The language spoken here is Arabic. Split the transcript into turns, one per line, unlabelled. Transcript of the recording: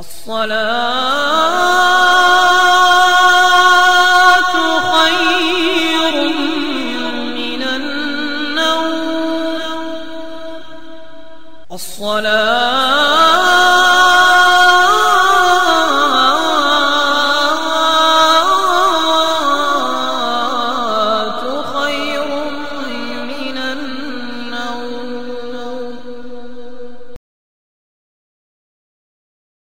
الصلاة خير من النوم. الصلاة